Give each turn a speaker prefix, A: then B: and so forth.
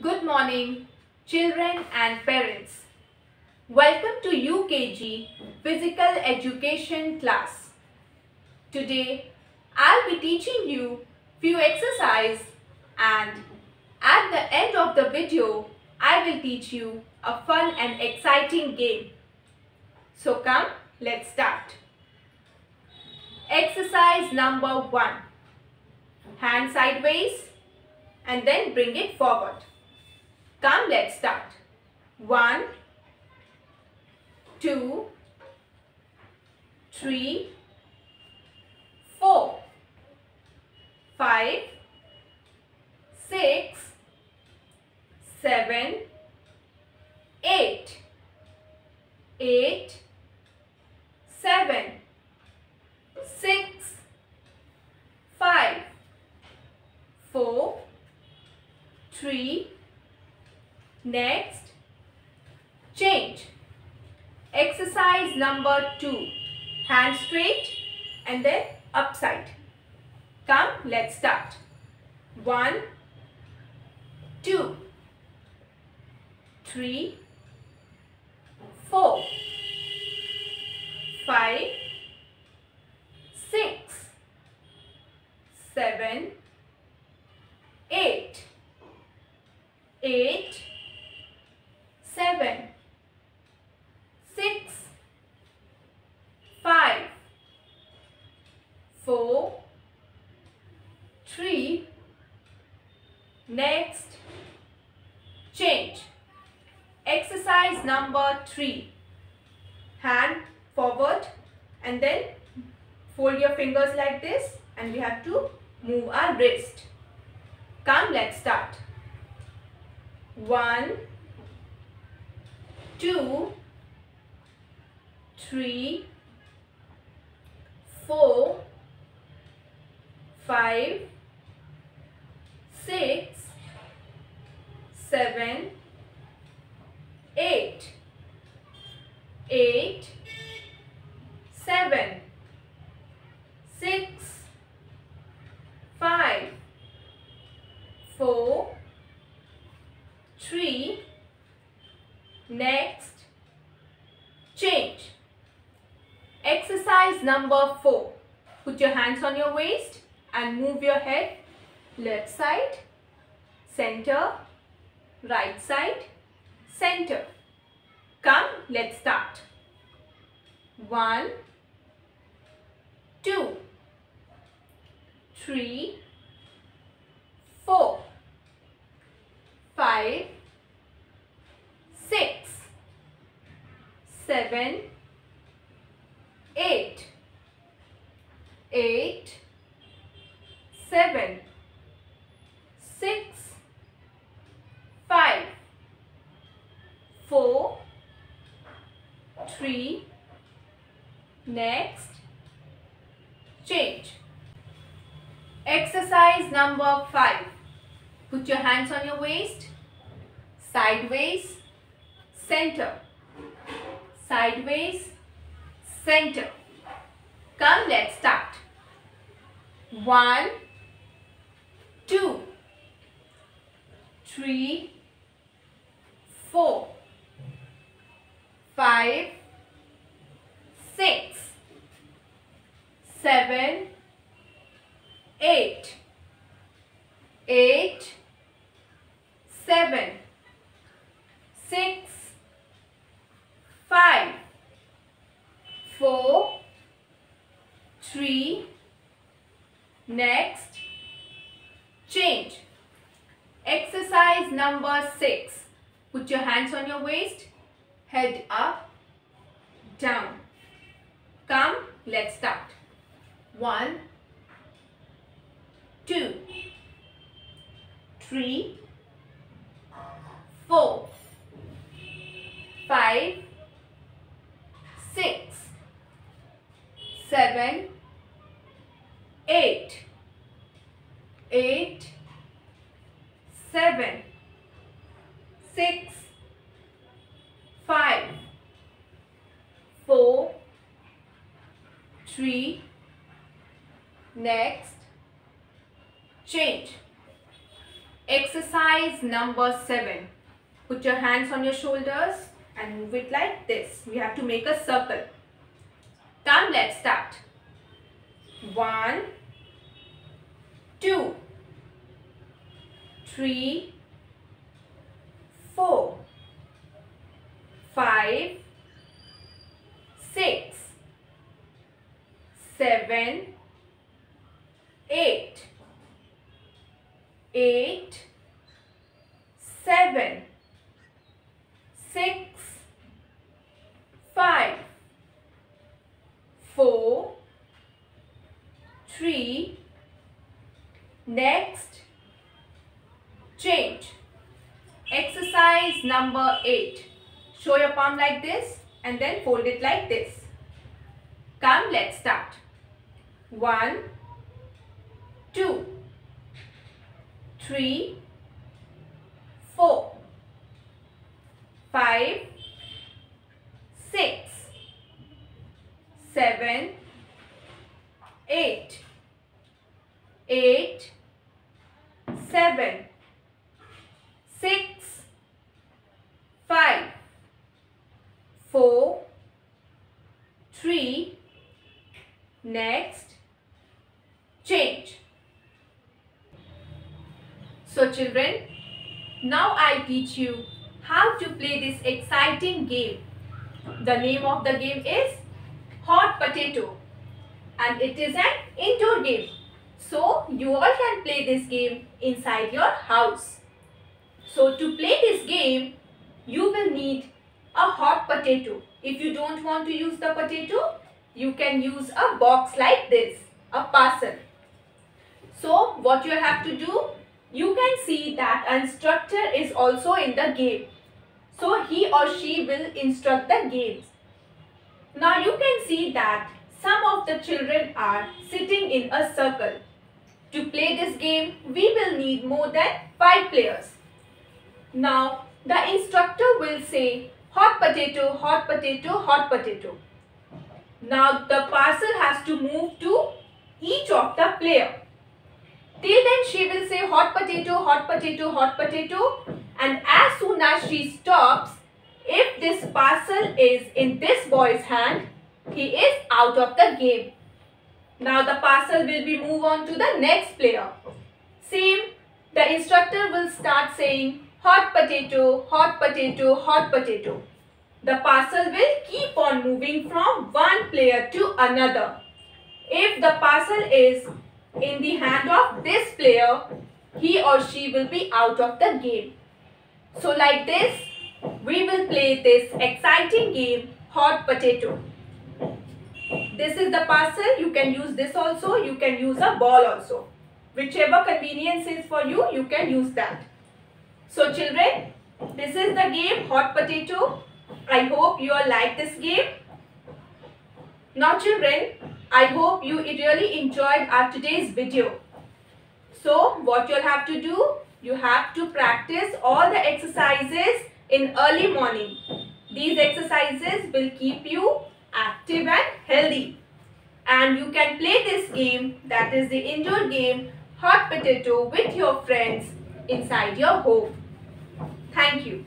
A: Good morning, children and parents. Welcome to UKG Physical Education class. Today, I'll be teaching you few exercise and at the end of the video, I will teach you a fun and exciting game. So come, let's start. Exercise number 1. Hand sideways and then bring it forward. Come, let's start. One, two, three, four, five, six, seven, eight, eight, seven, six, five, four, three, Next, change. Exercise number 2. Hand straight and then upside. Come, let's start. One, two, three, four, five, six, seven, eight, eight seven, six, five, four, three, next, change. Exercise number three. Hand forward and then fold your fingers like this and we have to move our wrist. Come, let's start. One, two, three, four, five, six, seven, eight, eight, seven, six, five, four, three, Next, change. Exercise number 4. Put your hands on your waist and move your head. Left side, center, right side, center. Come, let's start. One, two, three, four, five, six, seven, eight, eight, seven, six, five, four, three, next, change. Exercise number 5. Put your hands on your waist, sideways, center sideways, center. Come, let's start. One, two, three, four, five, six, seven, eight, eight, seven, six, five, four, three, next, change. Exercise number six. Put your hands on your waist, head up, down. Come, let's start. One, two, three, four, five, six, seven, eight, eight, seven, six, five, four, three, next, change. Exercise number 7. Put your hands on your shoulders and move it like this. We have to make a circle. Come, let's start. One, two, three, four, five, six, seven, eight, eight, seven, six, five, four, three, next, change. Exercise number 8. Show your palm like this and then fold it like this. Come, let's start. One, two, three, four, five, six, seven, eight, eight, seven, six, five, four, three, next, change. So children, now I teach you how to play this exciting game. The name of the game is Hot Potato and it is an indoor game. So you all can play this game inside your house. So to play this game, you will need a hot potato. If you don't want to use the potato, you can use a box like this, a parcel. So what you have to do, you can see that an instructor is also in the game. So he or she will instruct the games. Now you can see that some of the children are sitting in a circle. To play this game, we will need more than 5 players. Now the instructor will say hot potato, hot potato, hot potato. Now the parcel has to move to each of the player. Till then she will say hot potato, hot potato, hot potato and as soon as she stops, if this parcel is in this boy's hand, he is out of the game. Now the parcel will be move on to the next player. Same, the instructor will start saying hot potato, hot potato, hot potato. The parcel will keep on moving from one player to another. If the parcel is in the hand of this player, he or she will be out of the game. So like this, we will play this exciting game, hot potato. This is the parcel. You can use this also. You can use a ball also. Whichever convenience is for you, you can use that. So children, this is the game hot potato. I hope you all like this game. Now children, I hope you really enjoyed our today's video. So what you'll have to do, you have to practice all the exercises in early morning. These exercises will keep you active and healthy. And you can play this game that is the indoor game hot potato with your friends inside your home. Thank you.